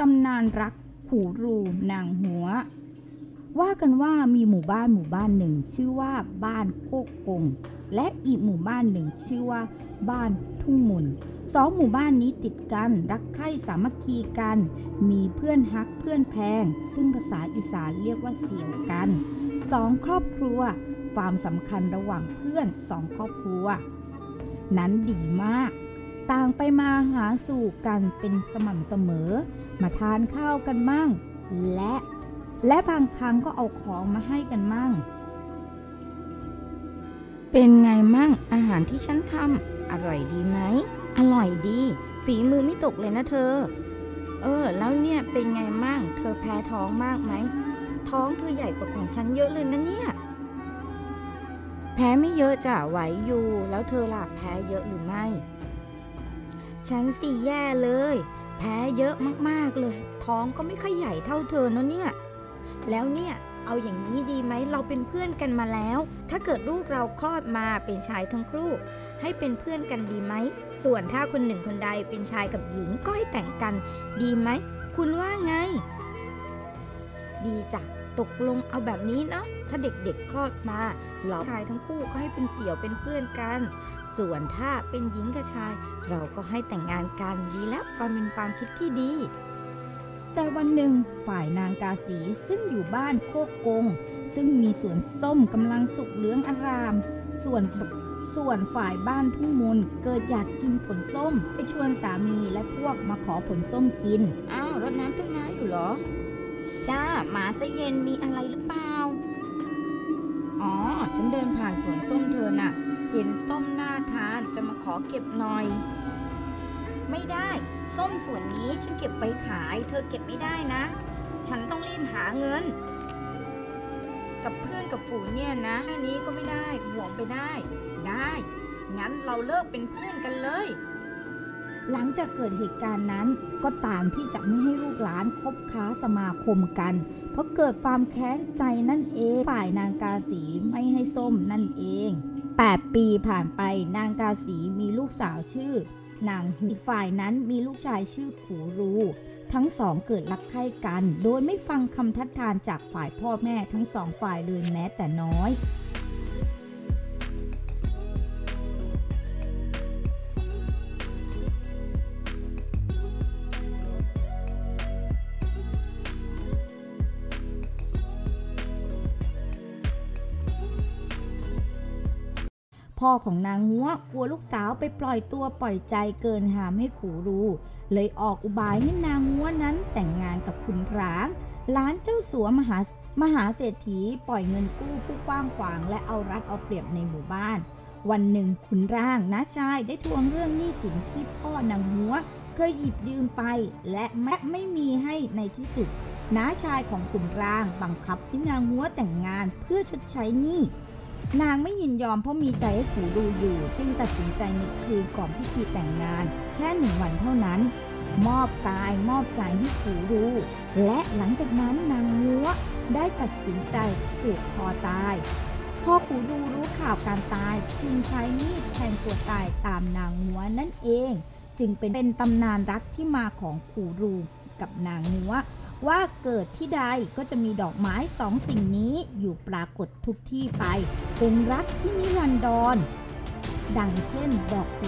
ตำนานรักขู่รูนางหัว ว่ากันว่ามีหมู่บ้านหมู่บ้านหนึ่ง ชื่อว่าบ้านโคกกง และอีกหมู่บ้านหนึ่ง ชื่อว่า บ้านทุ่งมุนสองหมู่บ้านนี้ติดกันรักใคร่สามัคคีกัน มีเพื่อนฮักเพื่อนแพง ซึ่งภาษาอีสานเรียกว่าเสี่ยวกันสองครอบครัวความสำคัญระหว่างเพื่อนสองครอบครัว นั้นดีมาก ต่างไปมาหาสู่กันเป็นสม่ำเสมอ มาทานข้าวกันมั่ง และ และบางครั้งก็เอาของมาให้กันมั่ง เป็นไงมั่งอาหารที่ฉันทำอร่อยดีไหม อร่อยดี ฝีมือไม่ตกเลยนะเธอ เออ แล้วเนี่ยเป็นไงมั่ง เธอแพ้ท้องมากไหม ท้องเธอใหญ่กว่าของฉันเยอะเลยนะเนี่ยแพ้ไม่เยอะจ้ะไหวอยู่ แล้วเธอล่ะแพ้เยอะหรือไม่ ฉันสิแย่เลย แพ้เยอะมากๆเลย ท้องก็ไม่ค่อยใหญ่เท่าเธอเนาะเนี่ย แล้วเนี่ยเอาอย่างนี้ดีไหมเราเป็นเพื่อนกันมาแล้ว ถ้าเกิดลูกเราคลอดมาเป็นชายทั้งคู่ให้เป็นเพื่อนกันดีไหม ส่วนถ้าคนหนึ่งคนใดเป็นชายกับหญิงก็ให้แต่งกันดีไหม คุณว่าไง ดีจ้ะตกลงเอาแบบนี้เนาะถ้าเด็กๆคลอดมาเราชายทั้งคู่ก็ให้เป็นเสี่ยวเป็นเพื่อนกัน ส่วนถ้าเป็นหญิงกับชาย เราก็ให้แต่งงานกันดีแล้วความเป็นความคิดที่ดี แต่วันหนึ่งฝ่ายนางกาสีซึ่งอยู่บ้านโคกกง ซึ่งมีสวนส้มกำลังสุกเหลืองอาราม ส่วนส่วนฝ่ายบ้านทุ่งมนเกิดอยากกินผลส้ม ไปชวนสามีและพวกมาขอผลส้มกิน อ้าวรดน้ำต้นไม้อยู่เหรอ จ้าหมาซะเย็นมีอะไรหรือเปล่า อ๋อ ฉันเดินผ่านสวนส้มเธอน่ะ เห็นส้มหน่าทานจะมาขอเก็บหน่อย ไม่ได้ ส้มส่วนนี้ฉันเก็บไปขาย เธอเก็บไม่ได้นะ ฉันต้องรีบหาเงิน กับเพื่อนกับฝูงเนี่ยนะแค่นี้ก็ไม่ได้ห่วงไปได้ ได้ งั้นเราเลิกเป็นเพื่อนกันเลย หลังจากเกิดเหตุการณ์นั้น ก็ต่างที่จะไม่ให้ลูกหลานคบค้าสมาคมกัน เพราะเกิดความแค้นใจนั่นเอง ฝ่ายนางกาสีไม่ให้ส้มนั่นเอง 8 ปีผ่านไปนางกาสีมีลูกสาวชื่อ นางอีกฝ่ายนั้นมีลูกชายชื่อขูรูทั้งสองเกิดรักใคร่กัน โดยไม่ฟังคำทัดทานจากฝ่ายพ่อแม่ทั้งสองฝ่ายเลยแม้แต่น้อย พ่อของนางงัวกลัวลูกสาวไปปล่อยตัวปล่อยใจเกินหามให้ขูรูเลยออกอุบายให้นางงัวนั้นแต่งงานกับคุณร้างล้านเจ้าสัวมหามหาเศรษฐีปล่อยเงินกู้ผู้กว้างขวางและเอารัดเอาเปรียบในหมู่บ้าน วันหนึ่งขุนร่างน้าชายได้ทวงเรื่องหนี้สินที่พ่อนางงัวเคยหยิบยืมไป และแม้ไม่มีให้ในที่สุดน้าชายของขุนร่างบังคับให้นางงัวแต่งงานเพื่อชดใช้หนี้ นางไม่ยินยอมเพราะมีใจให้ขูดูอยู่ จึงตัดสินใจในคืนก่อนพิธีแต่งงาน แค่หนึ่งวันเท่านั้น มอบกายมอบใจให้ขูดู และหลังจากนั้นนางงัวได้ตัดสินใจผูกคอตายพอขูดูรู้ข่าวการตายจึงใช้มีดแทงตัวตายตามนางงัวนั่นเอง จึงเป็นเป็นตำนานรักที่มาของขูรูกับนางงัว ว่าเกิดที่ใดก็จะมีดอกไม้สองสิ่งนี้อยู่ปรากฏทุกที่ไป เป็นรักที่นิรันดรดังเช่น ดอกกุ